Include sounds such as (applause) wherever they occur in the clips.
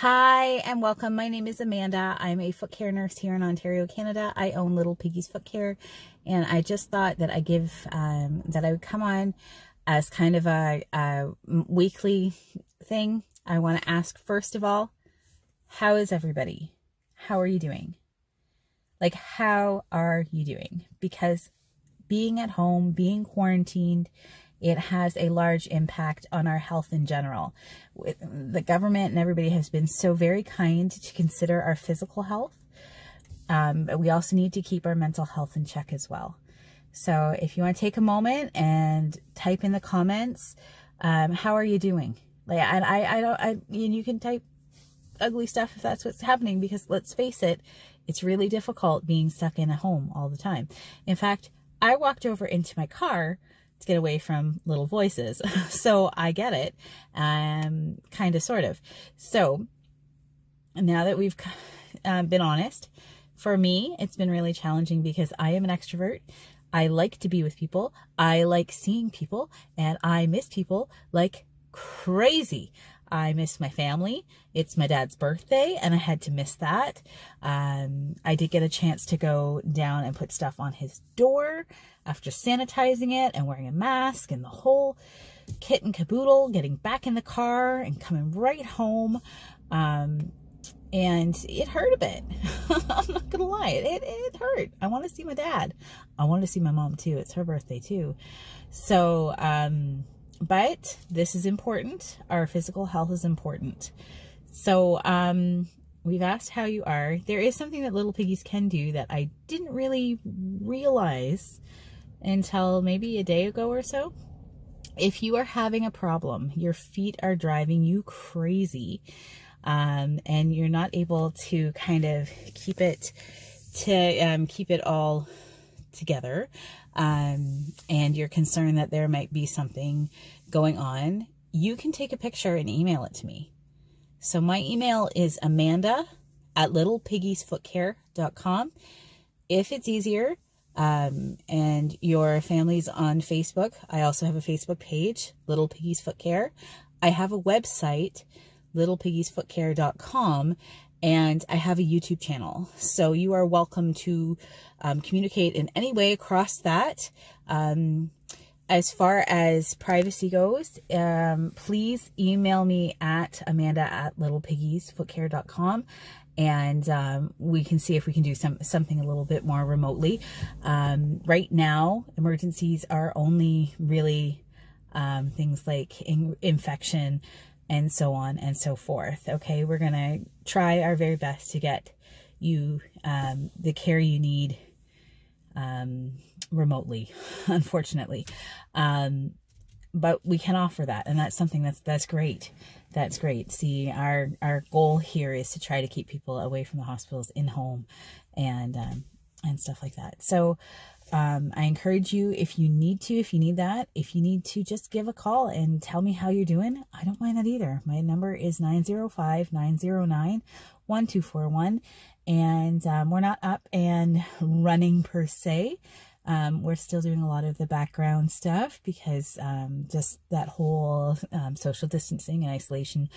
Hi and welcome. My name is Amanda. I'm a foot care nurse here in Ontario, Canada. I own Little Piggies Foot Care and I just thought that I give, um, that I would come on as kind of a, a weekly thing. I want to ask first of all, how is everybody? How are you doing? Like, how are you doing? Because being at home, being quarantined, it has a large impact on our health in general. The government and everybody has been so very kind to consider our physical health. Um, but we also need to keep our mental health in check as well. So if you want to take a moment and type in the comments, um, how are you doing? Like, I, I, I don't, I, you can type ugly stuff if that's what's happening because let's face it, it's really difficult being stuck in a home all the time. In fact, I walked over into my car to get away from little voices. (laughs) so I get it, um, kind of, sort of. So now that we've uh, been honest, for me, it's been really challenging because I am an extrovert. I like to be with people. I like seeing people and I miss people like crazy. I miss my family. It's my dad's birthday and I had to miss that. Um, I did get a chance to go down and put stuff on his door after sanitizing it and wearing a mask and the whole kit and caboodle, getting back in the car and coming right home. Um, and it hurt a bit. (laughs) I'm not gonna lie, it, it hurt. I want to see my dad. I want to see my mom too. It's her birthday too. So, um, but this is important. Our physical health is important. So, um, we've asked how you are. There is something that little piggies can do that I didn't really realize until maybe a day ago or so. If you are having a problem, your feet are driving you crazy, um, and you're not able to kind of keep it to um, keep it all together, um, and you're concerned that there might be something going on, you can take a picture and email it to me. So my email is amanda at littlepiggiesfootcare.com. If it's easier, um, and your family's on Facebook, I also have a Facebook page, Little Piggies Foot Care. I have a website, littlepiggiesfootcare.com, and I have a YouTube channel. So you are welcome to um, communicate in any way across that. Um, as far as privacy goes, um, please email me at amanda at littlepiggiesfootcare.com and um, we can see if we can do some something a little bit more remotely. Um, right now, emergencies are only really um, things like in infection and so on and so forth. Okay, we're going to try our very best to get you um, the care you need um, remotely, (laughs) unfortunately. Um, but we can offer that, and that's something that's that's great. That's great. See, our our goal here is to try to keep people away from the hospitals in home, and um, and stuff like that. So. Um, I encourage you if you need to, if you need that, if you need to just give a call and tell me how you're doing. I don't mind that either. My number is 905 909 1241 and um, we're not up and (laughs) running per se. Um, we're still doing a lot of the background stuff because um, just that whole um, social distancing and isolation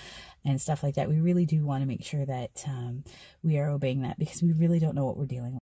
and stuff like that. We really do want to make sure that um, we are obeying that because we really don't know what we're dealing with.